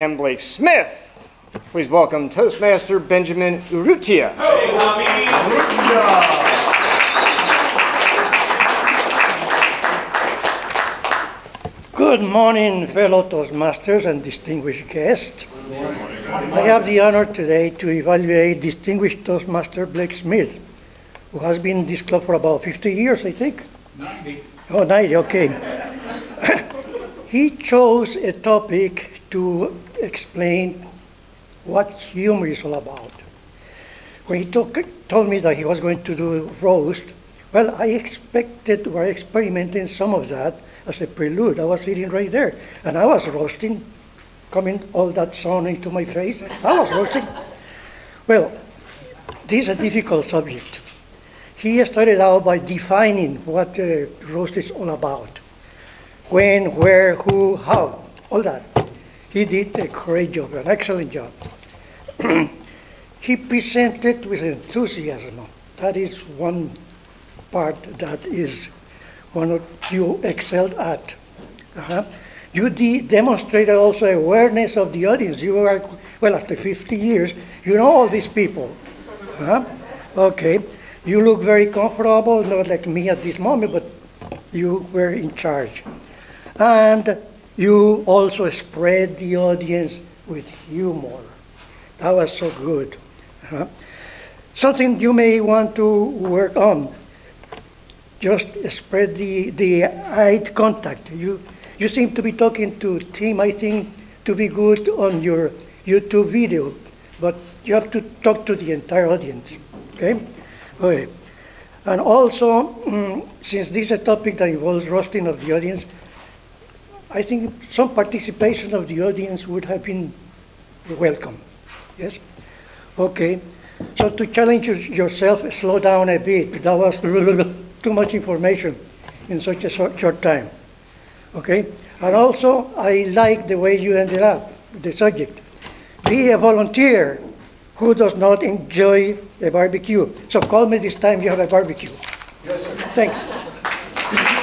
and Blake Smith. Please welcome Toastmaster Benjamin Urrutia. Good morning, fellow Toastmasters and distinguished guests. I have the honor today to evaluate distinguished Toastmaster Blake Smith, who has been in this club for about 50 years, I think. 90. Oh, 90, okay. He chose a topic to explain what humor is all about. When he took, told me that he was going to do roast, well, I expected or experimenting some of that as a prelude. I was sitting right there, and I was roasting, coming all that sound into my face. I was roasting. Well, this is a difficult subject. He started out by defining what uh, roast is all about. When, where, who, how, all that. He did a great job, an excellent job. he presented with enthusiasm. That is one part that is one of you excelled at. Uh-huh. You de- demonstrated also awareness of the audience. You are, well, after 50 years, you know all these people. Uh-huh. Okay. You look very comfortable, not like me at this moment, but you were in charge. And you also spread the audience with humor. That was so good. Uh-huh. Something you may want to work on. Just spread the, the eye contact. You, you seem to be talking to Tim, I think, to be good on your YouTube video, but you have to talk to the entire audience. Okay? Okay. And also, mm, since this is a topic that involves roasting of the audience, I think some participation of the audience would have been welcome. Yes? Okay. So to challenge yourself, slow down a bit. That was too much information in such a short, short time. Okay? And also, I like the way you ended up the subject. Be a volunteer who does not enjoy a barbecue. So call me this time you have a barbecue. Yes, sir. Thanks.